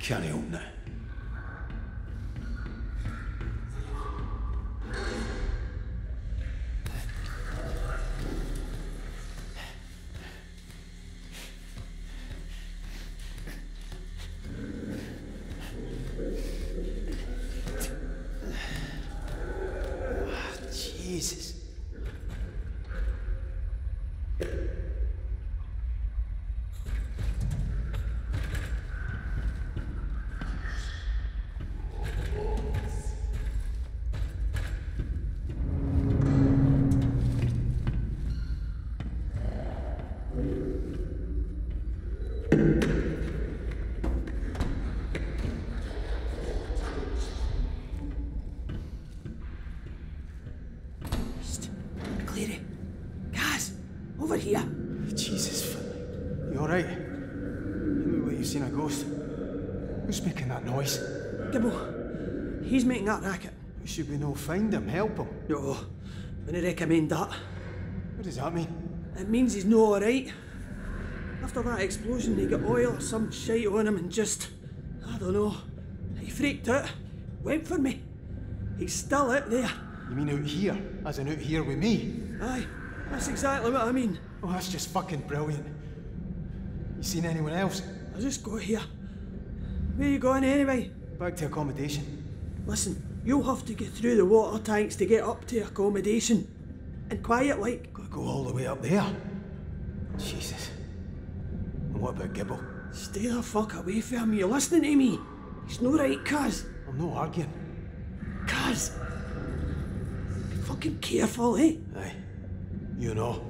can't open it. Jesus. Here. Jesus, Finlay. You alright? You look like you've seen a ghost. Who's making that noise? Gibbo. He's making that racket. We Should we no find him, help him? No, wouldn't recommend that. What does that mean? It means he's no alright. After that explosion, he got oil or some shite on him and just. I don't know. He freaked out. Went for me. He's still out there. You mean out here? As in out here with me? Aye, that's exactly what I mean. Oh, that's just fucking brilliant. You seen anyone else? I just got here. Where you going anyway? Back to accommodation. Listen, you'll have to get through the water tanks to get up to accommodation. And quiet like. Gotta go all the way up there. Jesus. And what about Gibbo? Stay the fuck away from him, you listening to me? He's no right, Caz. I'm no arguing. Caz. Fucking careful, eh? Aye. You know.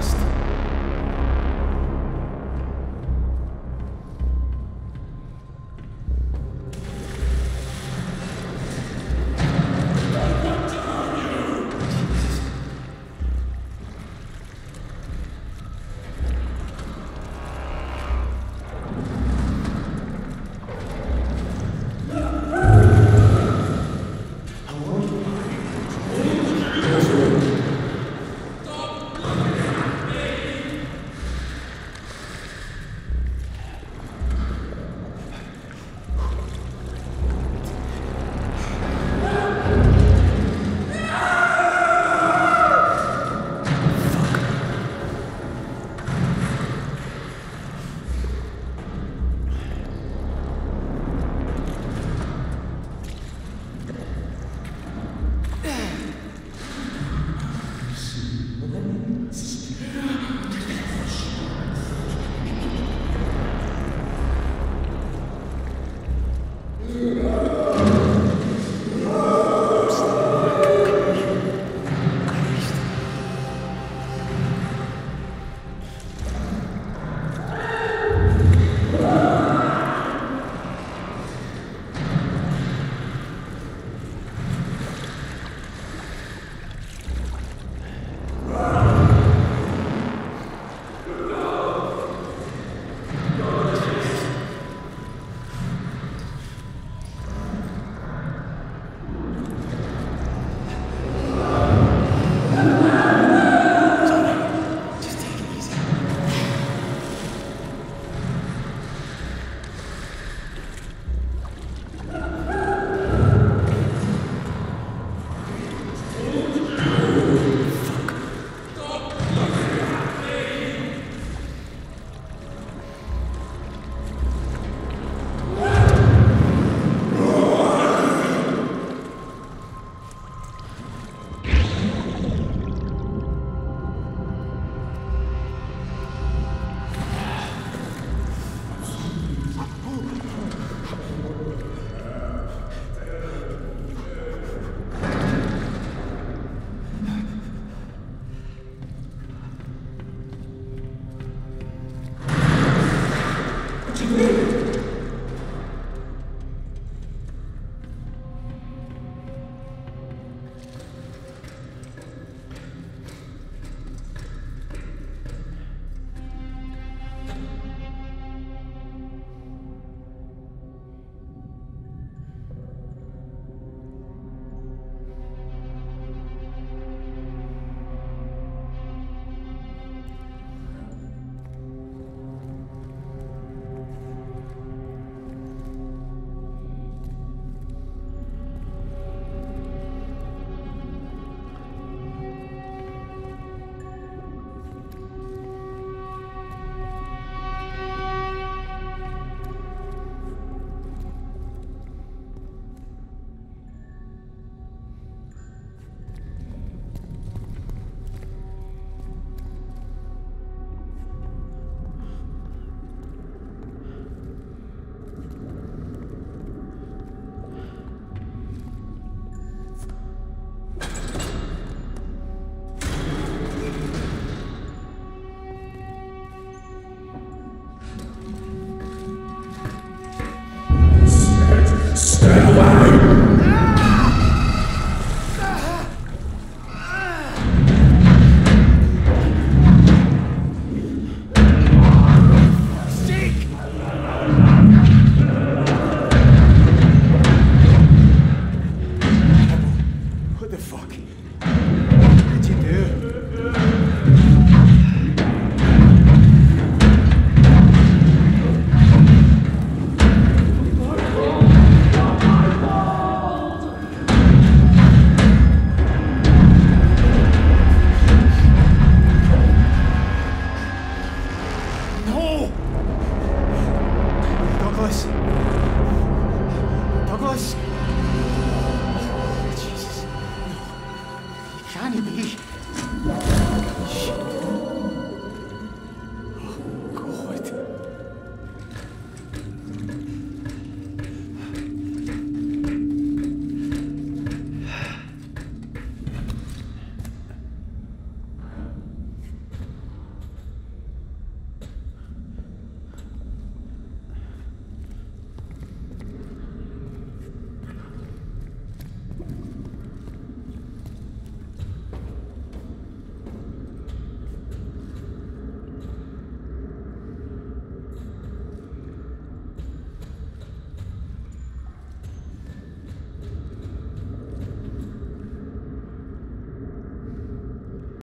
Christ.